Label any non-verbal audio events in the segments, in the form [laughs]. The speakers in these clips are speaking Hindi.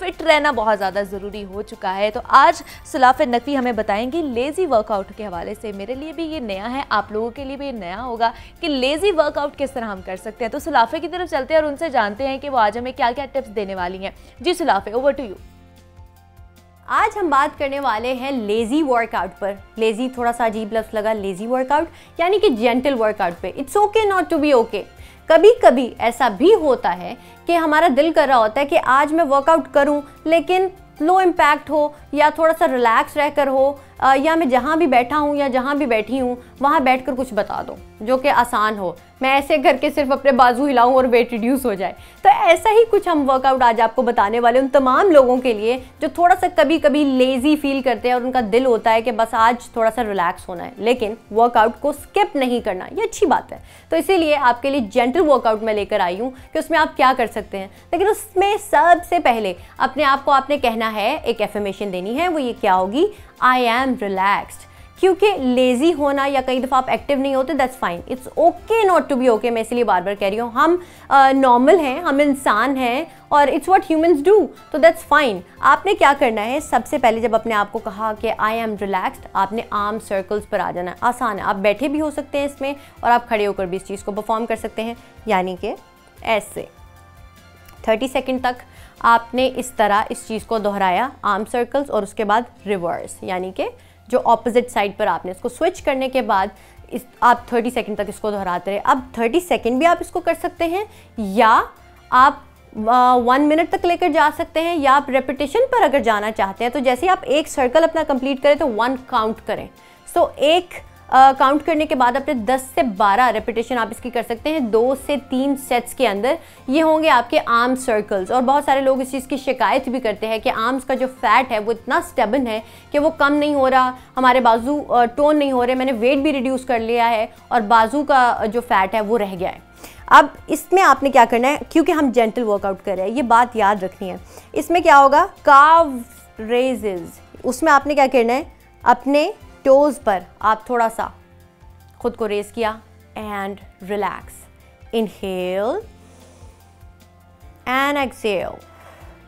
फिट रहना बहुत ज़्यादा ज़रूरी हो चुका है। तो आज सलाफ नकवी हमें बताएँगे लेज़ी वर्कआउट के हवाले से। मेरे लिए भी ये नया है, आप लोगों के लिए भी ये नया होगा कि लेज़ी वर्कआउट किस तरह हम कर सकते हैं। तो सलाफे की तरफ़ चलते हैं और उनसे जानते हैं कि वो आज हमें क्या क्या टिप्स देने वाली हैं। जी सलाफे ओवर टू यू आज हम बात करने वाले हैं लेज़ी वर्कआउट पर। लेज़ी थोड़ा सा अजीब लफ्ज़ लगा लेज़ी वर्कआउट यानी कि जेंटल वर्कआउट पे। It's okay not to be okay कभी कभी ऐसा भी होता है कि हमारा दिल कर रहा होता है कि आज मैं वर्कआउट करूँ, लेकिन लो इम्पैक्ट हो या थोड़ा सा रिलैक्स रहकर हो या मैं जहाँ भी बैठा हूँ या जहाँ भी बैठी हूँ, वहाँ बैठकर कुछ बता दो, जो कि आसान हो। मैं ऐसे करके सिर्फ़ अपने बाजू हिलाऊं और वेट रिड्यूस हो जाए। तो ऐसा ही कुछ हम वर्कआउट आज आपको बताने वाले उन तमाम लोगों के लिए जो थोड़ा सा कभी कभी लेज़ी फील करते हैं और उनका दिल होता है कि बस आज थोड़ा सा रिलैक्स होना है। लेकिन वर्कआउट को स्किप नहीं करना, ये अच्छी बात है। तो इसीलिए आपके लिए जेंटल वर्कआउट मैं लेकर आई हूँ कि उसमें आप क्या कर सकते हैं। लेकिन उसमें सबसे पहले अपने आप को आपने कहना है, एक एफर्मेशन देनी है, वो ये क्या होगी? आई एम रिलैक्सड क्योंकि लेज़ी होना या कई दफ़ा आप एक्टिव नहीं होते that's fine it's okay not to be okay मैं इसलिए बार बार कह रही हूँ हम नॉर्मल uh, हैं हम इंसान हैं और इट्स वॉट ह्यूमन्स डू तो दैट्स फाइन आपने क्या करना है? सबसे पहले जब अपने आप को कहा कि आई एम रिलैक्सड आपने आर्म सर्कल्स पर आ जाना है। आसान है आप बैठे भी हो सकते हैं इसमें और आप खड़े होकर भी इस चीज़ को परफॉर्म कर सकते हैं। यानी कि ऐसे थर्टी सेकेंड तक आपने इस तरह इस चीज़ को दोहराया आर्म सर्कल्स और उसके बाद रिवर्स यानी कि जो ऑपोजिट साइड पर आपने इसको स्विच करने के बाद इस आप 30 सेकंड तक इसको दोहराते रहे। अब 30 सेकंड भी आप इसको कर सकते हैं या आप वन मिनट तक लेकर जा सकते हैं या आप रेपिटेशन पर अगर जाना चाहते हैं तो जैसे आप एक सर्कल अपना कंप्लीट करें तो वन काउंट करें। सो so, एक काउंट करने के बाद अपने 10 से 12 रेपिटेशन आप इसकी कर सकते हैं। दो से तीन सेट्स के अंदर ये होंगे आपके आर्म सर्कल्स और बहुत सारे लोग इस चीज़ की शिकायत भी करते हैं कि आर्म्स का जो फैट है वो इतना स्टेबन है कि वो कम नहीं हो रहा, हमारे बाजू टोन नहीं हो रहे, मैंने वेट भी रिड्यूस कर लिया है और बाजू का जो फैट है वो रह गया है। अब इसमें आपने क्या करना है? क्योंकि हम जेंटल वर्कआउट कर रहे हैं, ये बात याद रखनी है। इसमें क्या होगा? काव रेजेज उसमें आपने क्या करना है? अपने टोज़ पर आप थोड़ा सा खुद को रेस किया and relax inhale and exhale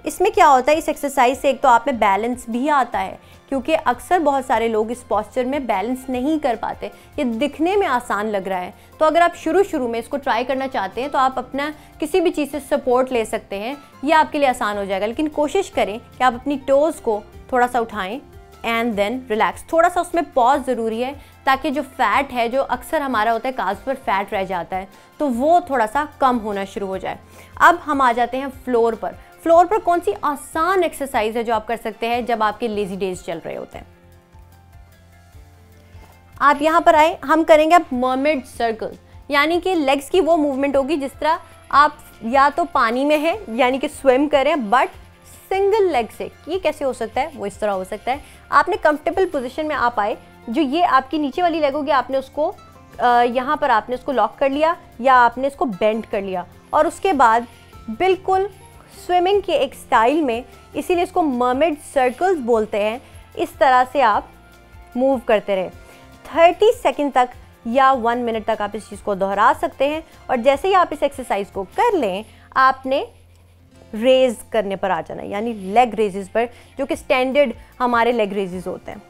इसमें क्या होता है? इस एक्सरसाइज से एक तो आप में बैलेंस भी आता है, क्योंकि अक्सर बहुत सारे लोग इस पॉस्चर में बैलेंस नहीं कर पाते। ये दिखने में आसान लग रहा है। तो अगर आप शुरू शुरू में इसको ट्राई करना चाहते हैं तो आप अपना किसी भी चीज़ से सपोर्ट ले सकते हैं। ये आपके लिए आसान हो जाएगा, लेकिन कोशिश करें कि आप अपनी टोज़ को थोड़ा सा उठाएँ। एंड देन रिलैक्स थोड़ा सा उसमें पॉज ज़रूरी है, ताकि जो फैट है, जो अक्सर हमारा होता है काज पर फैट रह जाता है तो वो थोड़ा सा कम होना शुरू हो जाए। अब हम आ जाते हैं फ्लोर पर। फ्लोर पर कौन सी आसान एक्सरसाइज है जो आप कर सकते हैं जब आपके लेजी डेज़ चल रहे होते हैं? आप यहाँ पर आए, हम करेंगे आप मर्मिड सर्कल यानी कि लेग्स की वो मूवमेंट होगी जिस तरह आप या तो पानी में है, यानी कि स्विम करें बट सिंगल लेग से, ये कैसे हो सकता है? वो इस तरह हो सकता है। आपने कंफर्टेबल पोजिशन में आ पाए जो ये आपकी नीचे वाली लेग होगी, आपने उसको यहाँ पर आपने उसको लॉक कर लिया, या आपने इसको बेंड कर लिया। और उसके बाद बिल्कुल स्विमिंग के एक स्टाइल में, इसीलिए इसको मर्मिड सर्कल्स बोलते हैं, इस तरह से आप मूव करते रहे। थर्टी सेकेंड तक या वन मिनट तक आप इस चीज़ को दोहरा सकते हैं, और जैसे ही आप इस एक्सरसाइज को कर लें, आपने रेज करने पर आ जाना, यानी लेग रेजेस पर, जो कि स्टैंडर्ड हमारे लेग रेजेस होते हैं।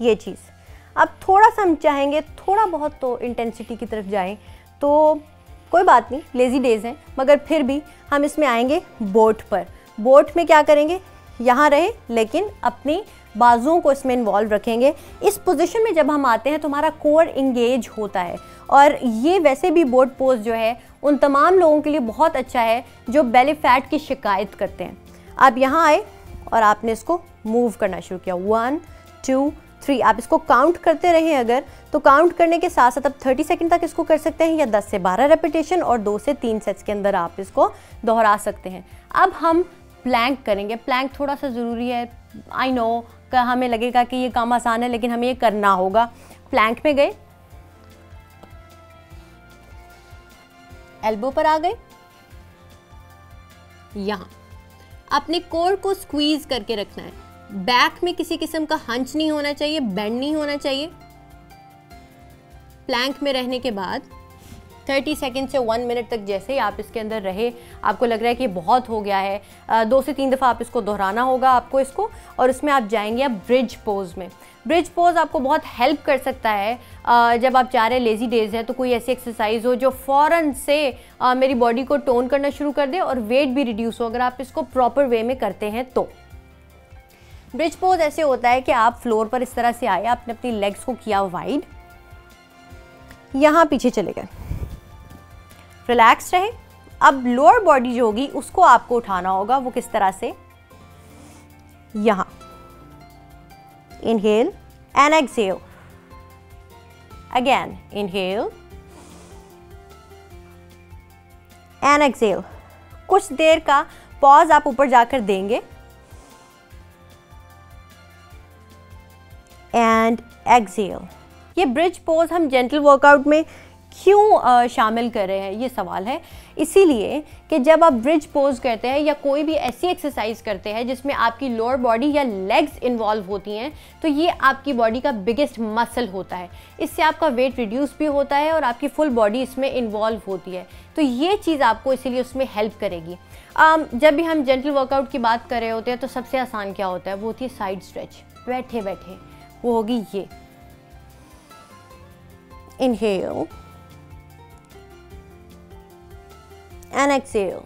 ये चीज़। अब थोड़ा सा हम चाहेंगे, थोड़ा बहुत तो इंटेंसिटी की तरफ़ जाएँ तो कोई बात नहीं लेज़ी डेज़ हैं, मगर फिर भी हम इसमें आएँगे बोट पर। बोट में क्या करेंगे? यहाँ रहे, लेकिन अपनी बाजुओं को इसमें इन्वॉल्व रखेंगे। इस पोजीशन में जब हम आते हैं तो हमारा कोर इंगेज होता है। और ये वैसे भी बोर्ड पोज जो है, उन तमाम लोगों के लिए बहुत अच्छा है, जो बेली फैट की शिकायत करते हैं। आप यहाँ आए और आपने इसको मूव करना शुरू किया। वन टू थ्री आप इसको काउंट करते रहें अगर तो काउंट करने के साथ साथ आप 30 सेकंड तक इसको कर सकते हैं, या 10 से 12 रेपिटेशन और दो से तीन सेट्स के अंदर आप इसको दोहरा सकते हैं। अब हम प्लैंक करेंगे। प्लैंक थोड़ा सा ज़रूरी है आई नो का हमें लगेगा कि ये काम आसान है, लेकिन हमें ये करना होगा। प्लैंक में गए। एल्बो पर आ गए। यहाँ। अपने कोर को स्क्वीज करके रखना है। बैक में किसी किस्म का हंच नहीं होना चाहिए बेंड नहीं होना चाहिए। प्लैंक में रहने के बाद 30 सेकेंड से वन मिनट तक जैसे ही आप इसके अंदर रहे, आपको लग रहा है कि बहुत हो गया है। दो से तीन दफ़ा आप इसको दोहराना होगा आपको इसको, और इसमें आप जाएँगे आप ब्रिज पोज में। ब्रिज पोज आपको बहुत हेल्प कर सकता है। जब आप चाह रहे लेज़ी डेज़ है तो कोई ऐसी एक्सरसाइज हो जो फ़ौरन से मेरी बॉडी को टोन करना शुरू कर दे और वेट भी रिड्यूस हो। अगर आप इसको प्रॉपर वे में करते हैं तो। ब्रिज पोज ऐसे होता है कि आप फ्लोर पर इस तरह से आए, आपने अपनी लेग्स को किया वाइड यहाँ पीछे चले गए। रिलैक्स रहे। अब लोअर बॉडी जो होगी, उसको आपको उठाना होगा, वो किस तरह से? यहाँ। Inhale and exhale again inhale and exhale कुछ देर का पॉज आप ऊपर जाकर देंगे। एंड एक्सेल ये ब्रिज पोज हम जेंटल वर्कआउट में क्यों शामिल कर रहे हैं? ये सवाल है। इसीलिए कि जब आप ब्रिज पोज करते हैं या कोई भी ऐसी एक्सरसाइज करते हैं जिसमें आपकी लोअर बॉडी या लेग्स इन्वॉल्व होती हैं तो ये आपकी बॉडी का बिगेस्ट मसल होता है। इससे आपका वेट रिड्यूस भी होता है और आपकी फुल बॉडी इसमें इन्वॉल्व होती है। तो ये चीज़ आपको इसीलिए उसमें हेल्प करेगी। um, जब भी हम जेंटल वर्कआउट की बात कर रहे होते हैं तो सबसे आसान क्या होता है? वो होती है साइड स्ट्रेच बैठे बैठे वो होगी ये। Inhale and exhale.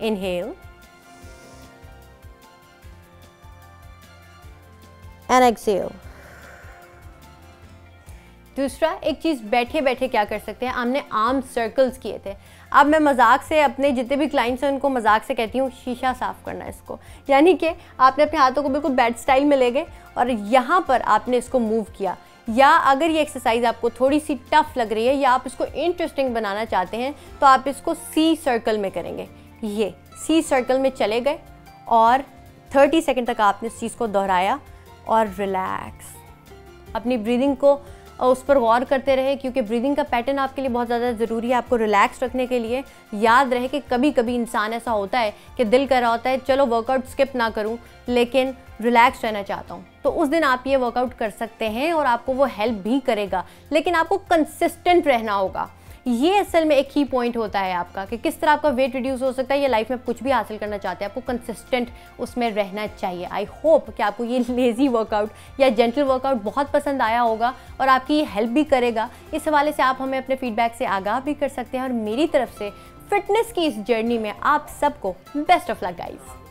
Inhale. And exhale. दूसरा, एक चीज़ बैठे बैठे क्या कर सकते हैं? हमने आर्म सर्कल्स किए थे। अब मैं मज़ाक से अपने जितने भी क्लाइंट्स हैं, उनको मज़ाक से कहती हूँ, शीशा साफ़ करना इसको। यानी कि आपने अपने हाथों को बिल्कुल बैट स्टाइल में ले गए और यहाँ पर आपने इसको मूव किया। या अगर ये एक्सरसाइज आपको थोड़ी सी टफ लग रही है या आप इसको इंटरेस्टिंग बनाना चाहते हैं तो आप इसको सी सर्कल में करेंगे। ये सी सर्कल में चले गए और 30 सेकंड तक आपने इस चीज़ को दोहराया और रिलैक्स अपनी ब्रीदिंग को उस पर गौर करते रहे, क्योंकि ब्रीदिंग का पैटर्न आपके लिए बहुत ज़्यादा ज़रूरी है आपको रिलैक्स रखने के लिए। याद रहे कि कभी कभी इंसान ऐसा होता है कि दिल कर रहा होता है, चलो वर्कआउट स्किप ना करूँ, लेकिन रिलैक्स रहना चाहता हूँ। तो उस दिन आप ये वर्कआउट कर सकते हैं और आपको वो हेल्प भी करेगा, लेकिन आपको कंसिस्टेंट रहना होगा। ये असल में एक ही पॉइंट होता है आपका कि किस तरह आपका वेट रिड्यूस हो सकता है, ये लाइफ में कुछ भी हासिल करना चाहते हैं, आपको कंसिस्टेंट उसमें रहना चाहिए। आई होप कि आपको ये [laughs] लेज़ी वर्कआउट या जेंटल वर्कआउट बहुत पसंद आया होगा और आपकी हेल्प भी करेगा। इस हवाले से आप हमें अपने फीडबैक से आगाह भी कर सकते हैं और मेरी तरफ़ से फिटनेस की इस जर्नी में आप सबको बेस्ट ऑफ़ लक गाइज़